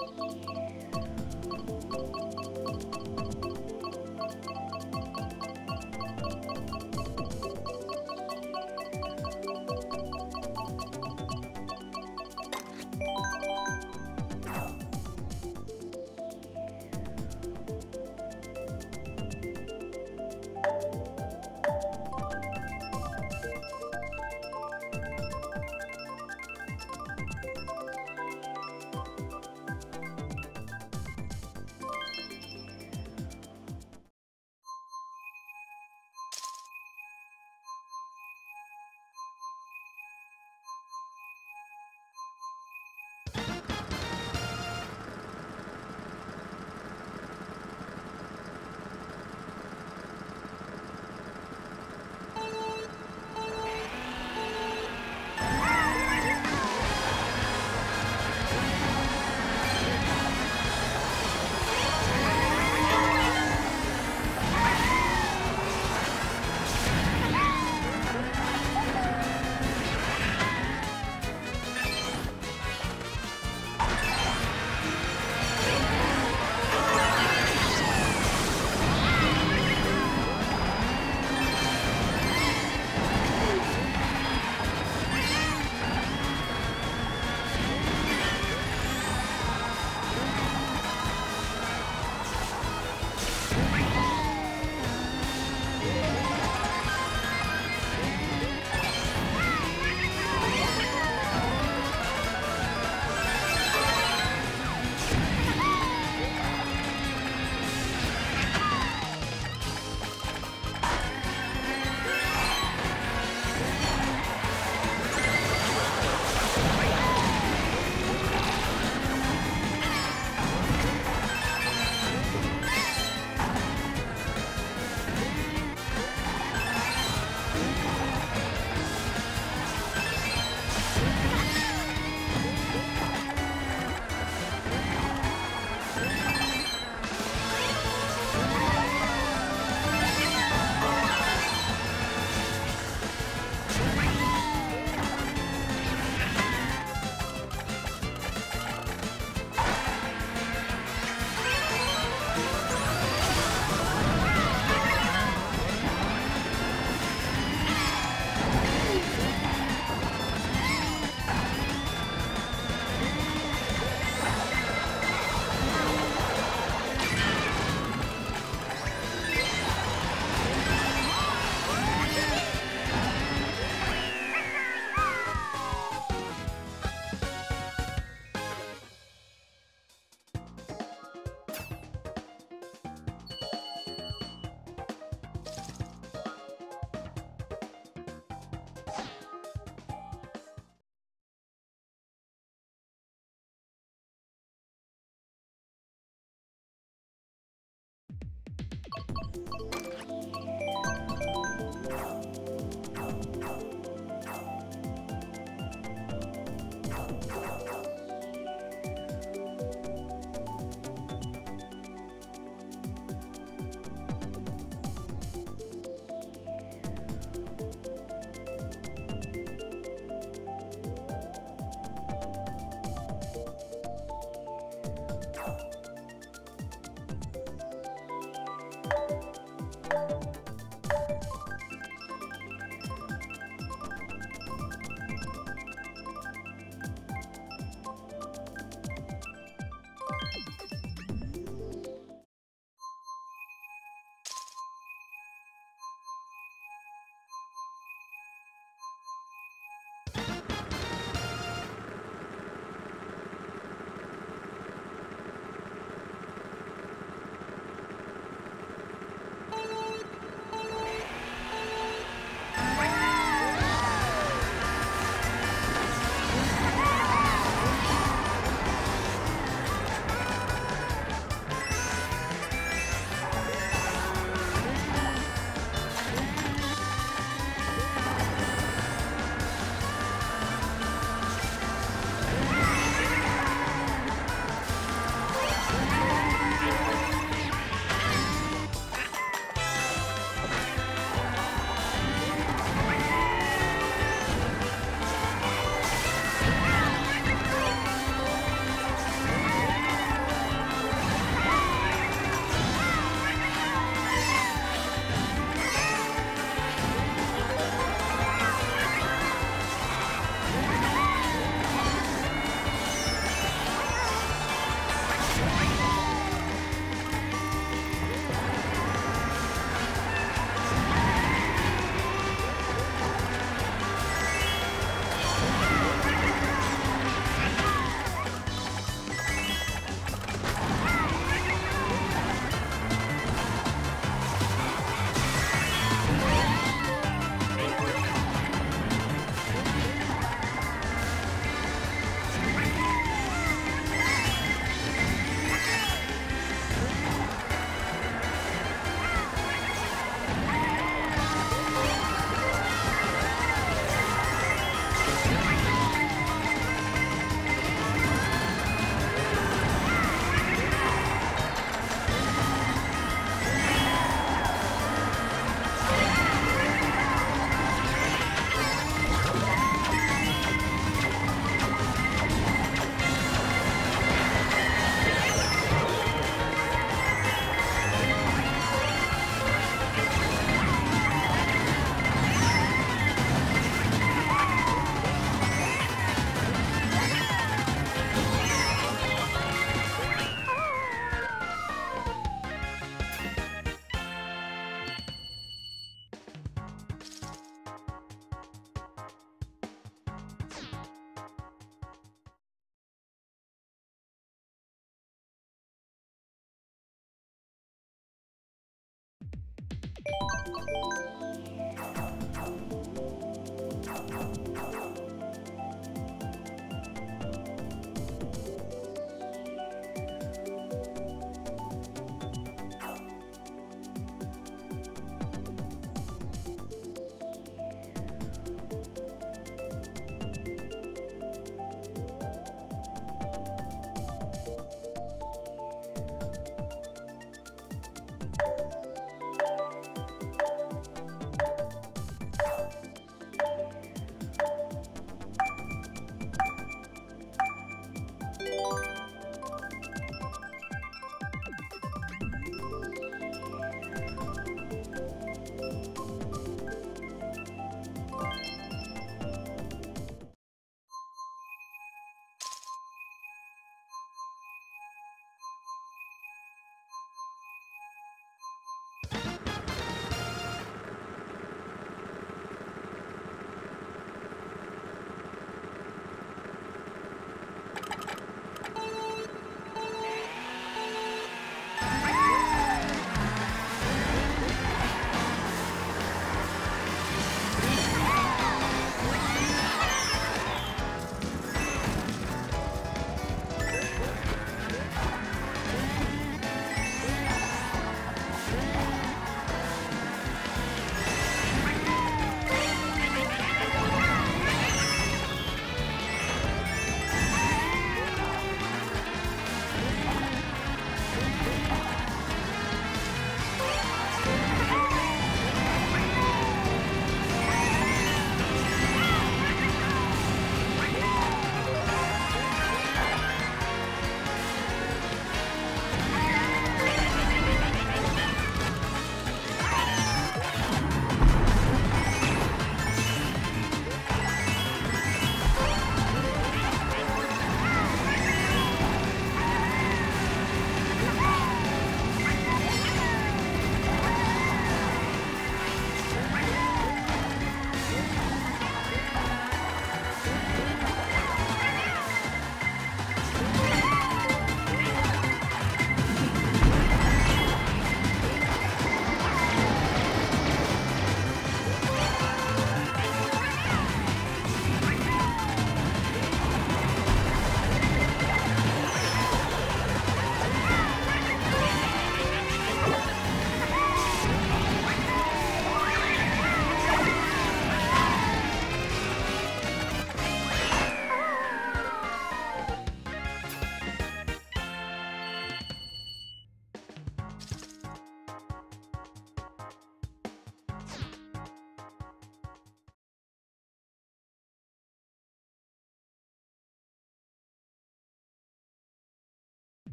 here.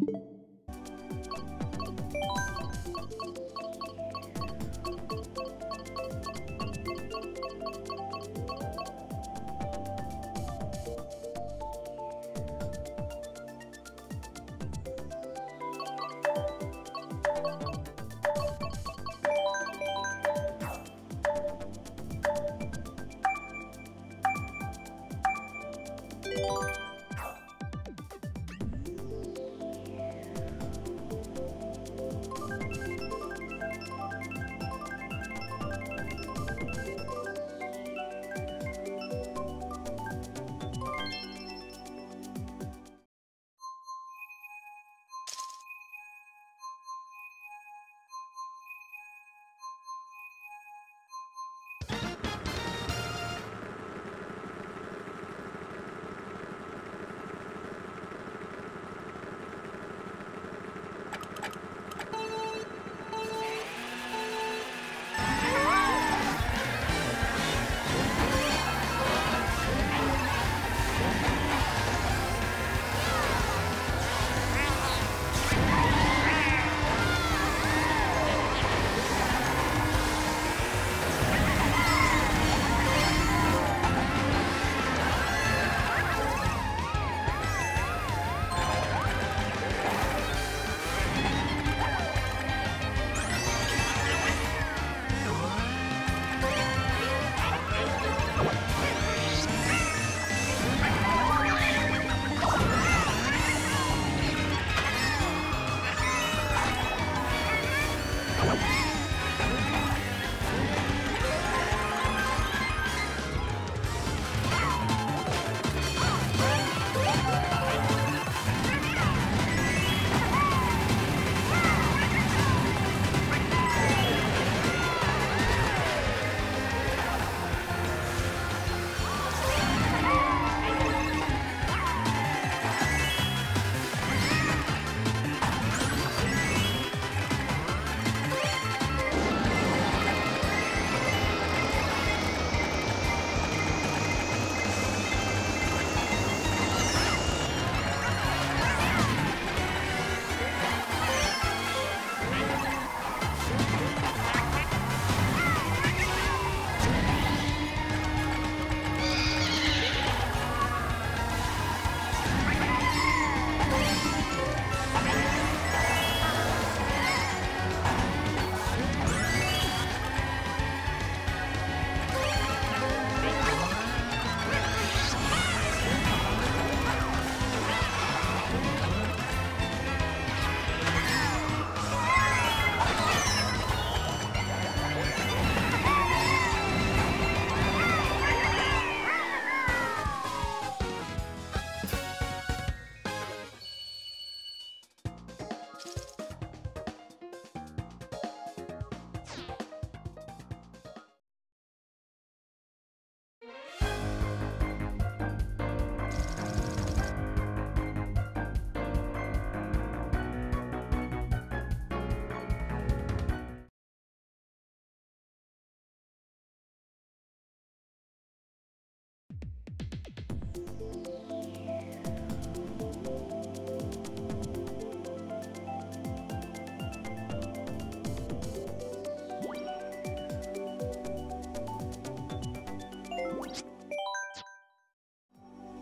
うん。